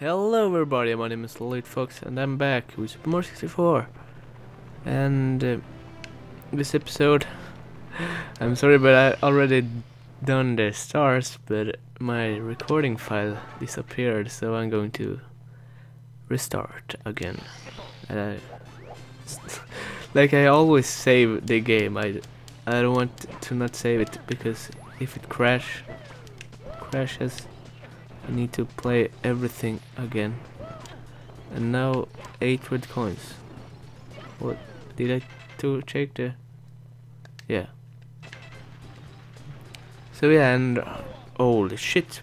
Hello everybody, my name is EliteFox and I'm back with Super Mario 64 and uh, this episode I'm sorry but I already done the stars but my recording file disappeared so I'm going to restart again. I, like I always save the game I, I don't want to not save it because if it crash crashes I need to play everything again. And now 8 red coins. What? Did I to check the... Yeah. So yeah, and... Holy shit.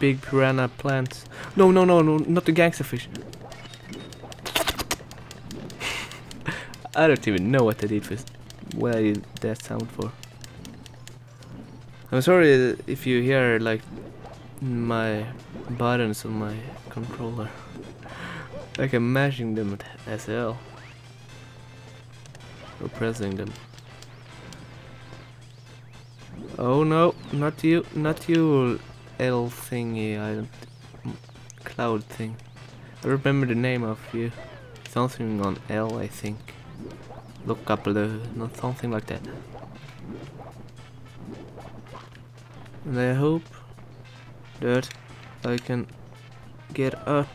Big piranha plants. No, no, no, no, not the gangster fish. I don't even know what I did with... What I did that sound for. I'm sorry if you hear like my buttons on my controller. like I'm mashing them at SL. Or pressing them. Oh no, not you, not you L thingy, I don't... Cloud thing. I remember the name of you. Something on L, I think. Look up the... not something like that. And I hope that I can get up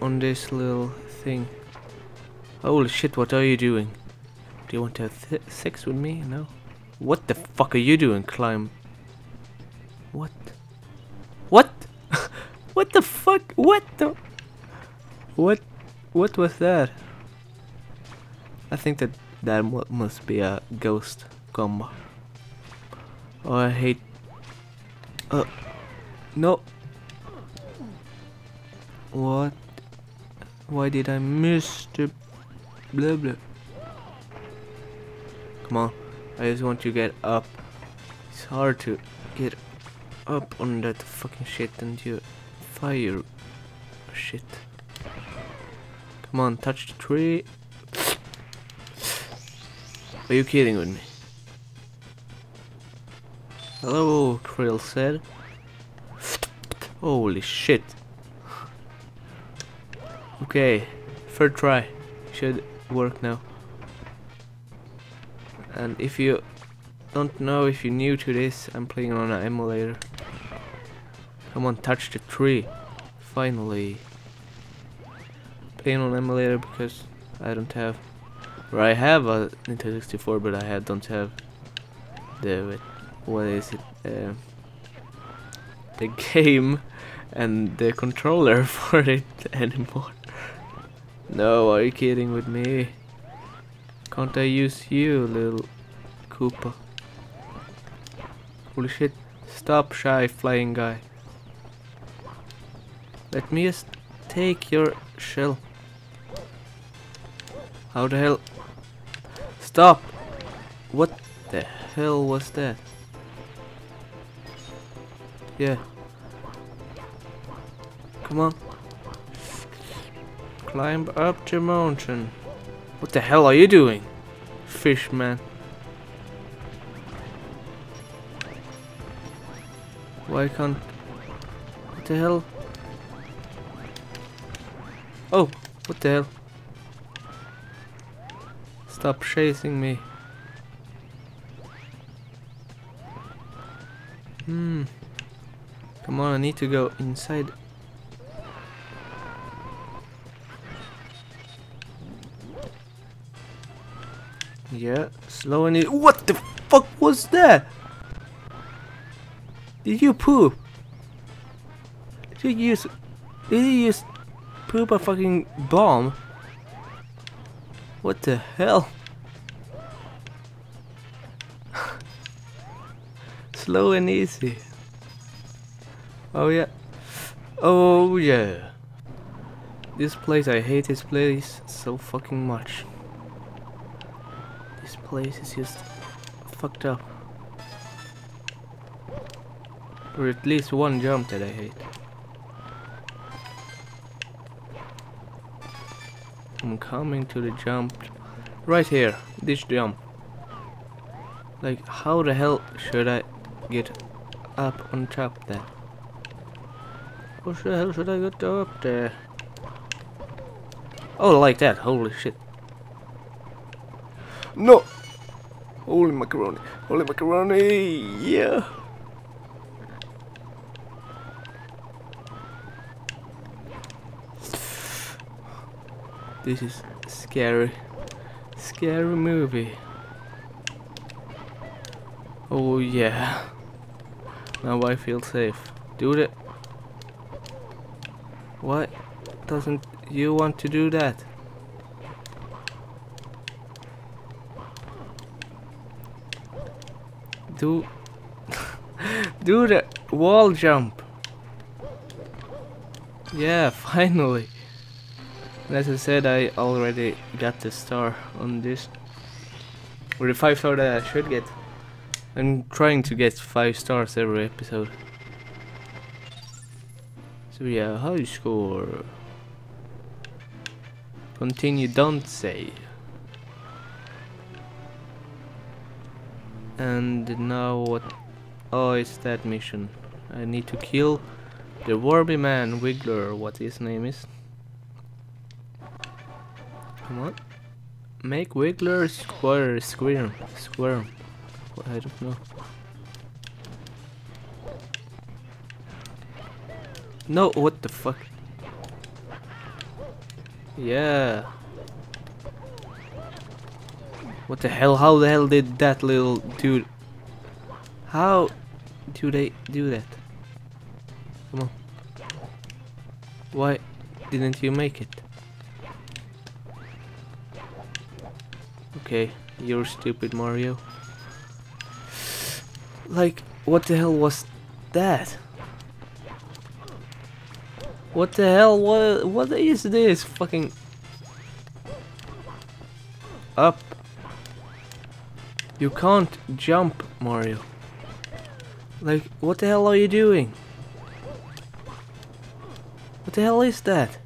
on this little thing. Holy shit, what are you doing? Do you want to have sex with me? No? What the fuck are you doing, climb? What? What? what the fuck? What the? What? What was that? I think that that must be a ghost combo. Oh, I hate... Uh, no. What? Why did I miss the blah blah? Come on. I just want to get up. It's hard to get up on that fucking shit and you fire shit. Come on, touch the tree. Are you kidding with me? Hello, Krill said. Holy shit. Okay, third try. Should work now. And if you don't know, if you're new to this, I'm playing on an emulator. Come on, touch the tree. Finally. Playing on emulator because I don't have... Or I have a Nintendo 64, but I don't have the... What is it? Uh, the game and the controller for it anymore. No, are you kidding with me? Can't I use you, little Koopa? Holy shit. Stop, shy flying guy. Let me just take your shell. How the hell? Stop! What the hell was that? Yeah. Come on. Climb up the mountain. What the hell are you doing? Fish man. Why can't... What the hell? Oh, what the hell? Stop chasing me. Come on, I need to go inside Yeah, slow and. What the fuck was that? Did you poop? Did you use? Did you use poop a fucking bomb? What the hell? slow and easy. Oh yeah. Oh yeah. This place, I hate this place so fucking much This place is just fucked up. Or at least one jump that I hate. I'm coming to the jump. Right here, this jump. Like, how the hell should I get up on top there? How the hell should I get up there? Oh, like that. Holy shit. No! Holy macaroni. Holy macaroni. Yeah. This is scary. Scary movie. Oh yeah. Now I feel safe. Do it. Doesn't you want to do that? Do do the wall jump. Yeah, finally. As I said, I already got the star on this. Or the 5 star that I should get. I'm trying to get 5 stars every episode. So yeah, high score. Continue, don't say. And now what? Oh, it's that mission. I need to kill the Warby man, Wiggler, what his name is. Come on. Make Wiggler square squirm. Squirm. I don't know. No, what the fuck? Yeah. What the hell? How the hell did that little dude... How do they do that? Come on. Why didn't you make it? Okay, you're stupid, Mario. Like, what the hell was that? What the hell? What what is this? Fucking up. You can't jump, Mario. Like, what the hell are you doing? What the hell is that?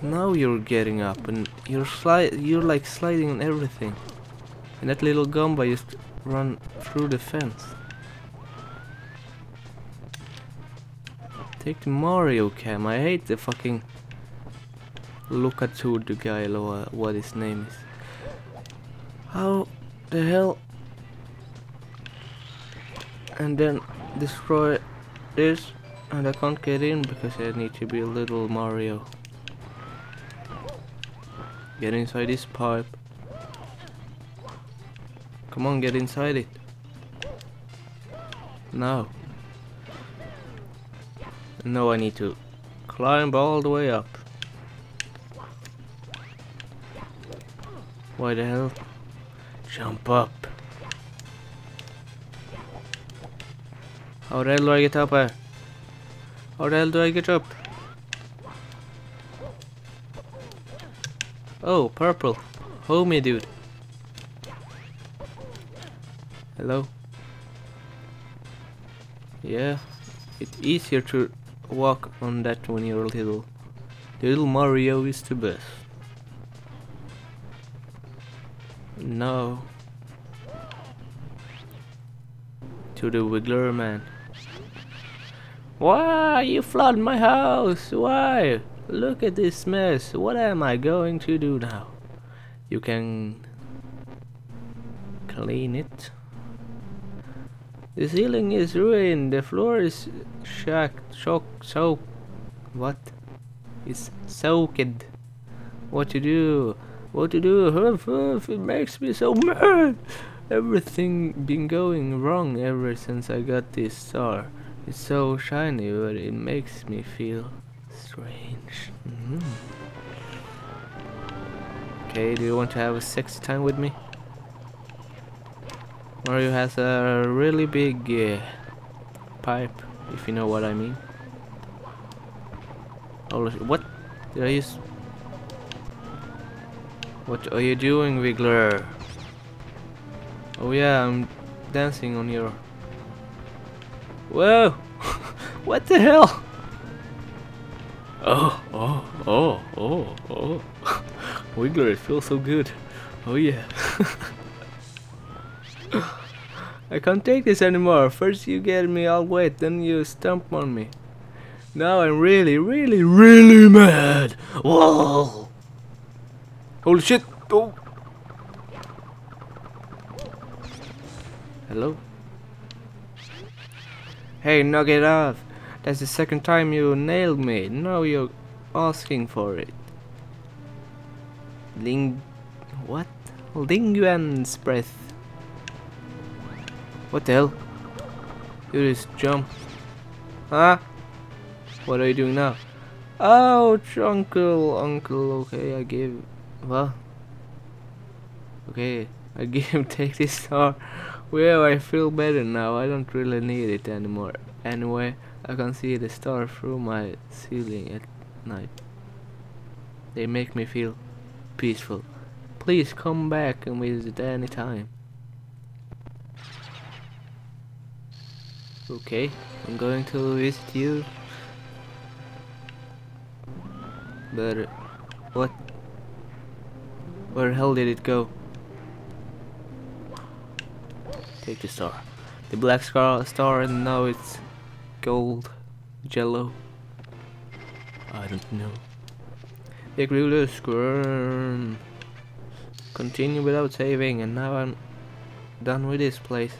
Now you're getting up and you're slide you're like sliding on everything. And that little Goomba just run through the fence. Take the Mario cam. I hate the fucking look at who the guy or uh, what his name is. How the hell? And then destroy this and I can't get in because I need to be a little Mario. Get inside this pipe. Come on, get inside it. Now. No, I need to climb all the way up. Why the hell? Jump up. How the hell do I get up there? How the hell do I get up? Oh, purple. Homie dude. Hello? Yeah, it's easier to walk on that when you're little. The little Mario is the best. No. To the Wiggler man. Why you flood my house? Why? Look at this mess. What am I going to do now? You can clean it. The ceiling is ruined. The floor is shocked. Shock. So. What? It's soaked. What to do? What to do? It makes me so mad. Everything been going wrong ever since I got this star. It's so shiny, but it makes me feel strange. Mm -hmm. Okay, do you want to have a sexy time with me? Mario has a really big uh, pipe, if you know what I mean. Oh, what? Did I use? What are you doing, Wiggler? Oh yeah, I'm dancing on your... Whoa! what the hell? Oh, oh, oh, oh, oh. Wiggler, it feels so good. Oh yeah. I can't take this anymore. First you get me all wet, then you stomp on me. Now I'm really, really, really mad. Whoa! Holy shit! Oh! Hello? Hey, knock it off. That's the second time you nailed me. Now you're asking for it. Ling... What? Linguan's breath. What the hell? You just jump. Huh? What are you doing now? Ouch, uncle, uncle. Okay, I give. Well. Okay, I give. Take this star. Well, I feel better now. I don't really need it anymore. Anyway, I can see the star through my ceiling at night. They make me feel peaceful. Please come back and visit any time. Okay, I'm going to visit you. But what? Where the hell did it go? Take the star. The black star, star and now it's gold, jello. I don't know. Big ruler squirm. Continue without saving and now I'm done with this place.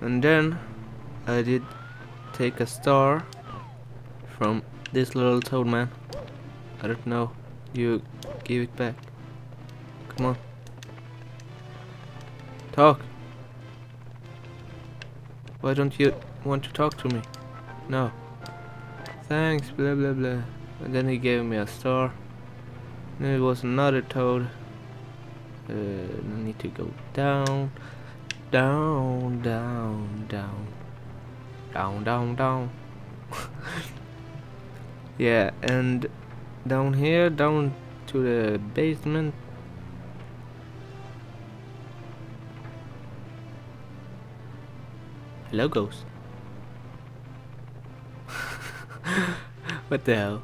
And then I did take a star from this little toad man. I don't know. You give it back. Come on. Talk. Why don't you want to talk to me? No. Thanks, blah blah blah. And then he gave me a star. Then it was another toad. Uh, I need to go down, down, down, down, down, down, down. yeah, and down here, down to the basement. Hello, what the hell?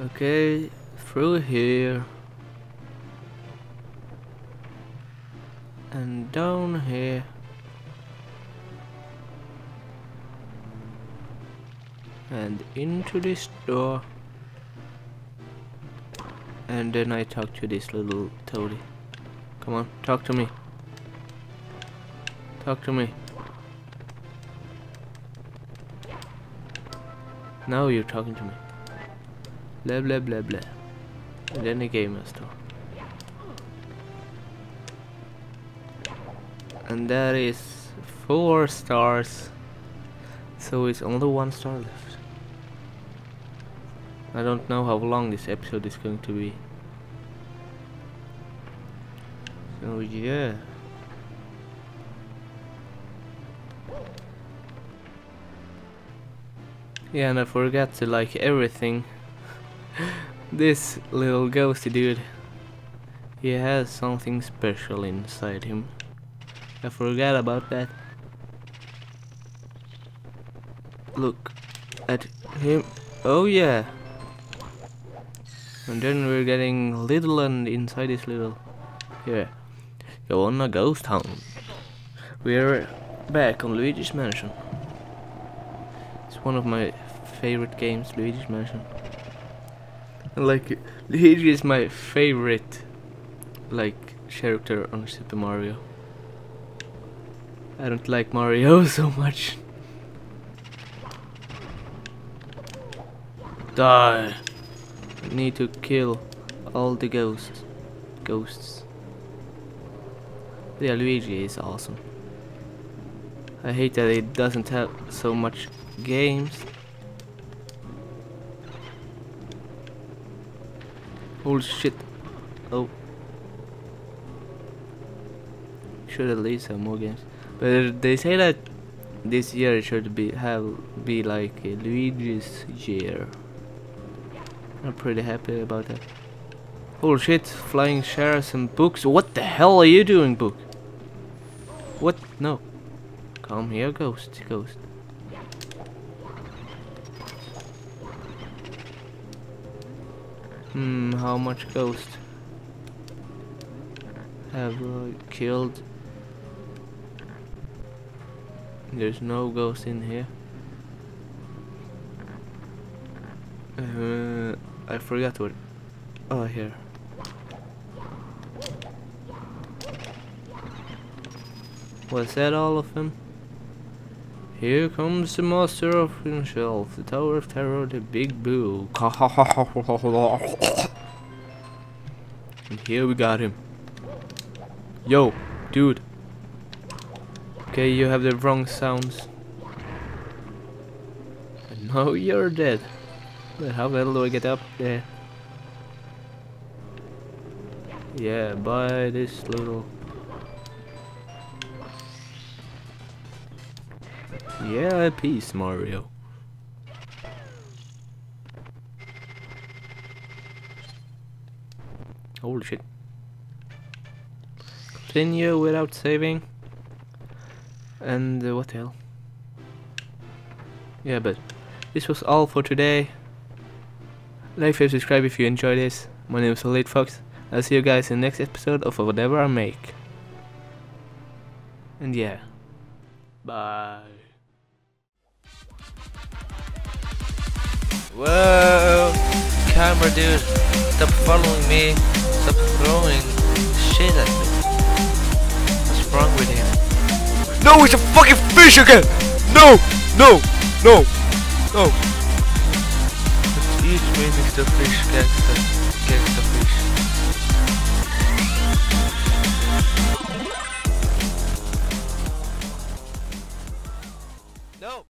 Okay, through here. And down here. And into this door. And then I talk to this little toady. Come on, talk to me. Talk to me. Now you're talking to me. Blah blah blah blah. And then he gave me And that is four stars. So it's only one star left. I don't know how long this episode is going to be. So yeah. Yeah, and I forgot to like everything. this little ghosty dude, he has something special inside him. I forgot about that. Look at him. Oh yeah. And then we're getting little and inside this little. Yeah. Go on a ghost hunt. We're back on Luigi's Mansion. It's one of my favorite games, Luigi's Mansion. Like, Luigi is my favorite, like, character on Super Mario. I don't like Mario so much. Die! I need to kill all the ghosts. Ghosts. Yeah, Luigi is awesome. I hate that it doesn't have so much games Holy shit. Oh. Should at least have more games. They say that this year should be have be like Luigi's year. I'm pretty happy about that. Holy shit, flying shares and books. What the hell are you doing, book? What? No. Come here, ghost, ghost. Hmm, how much ghost have uh, killed There's no ghost in here. Uh, I forgot what. Oh, here. Was that all of them? Here comes the master of himself, the Tower of Terror, the Big Boo. and here we got him. Yo, dude. Okay, you have the wrong sounds. And now you're dead. But how the hell do I get up there? Yeah, by this little... Yeah, peace, Mario. Holy shit. Continue without saving. And uh, what the hell? Yeah, but this was all for today. Like and subscribe if you enjoyed this. My name is EliteFox. I'll see you guys in the next episode of whatever I make. And yeah. Bye. Whoa! Camera dude, stop following me. Stop throwing shit at me. What's wrong with him? No, it's a fucking fish again! No! No! No! No! Each the fish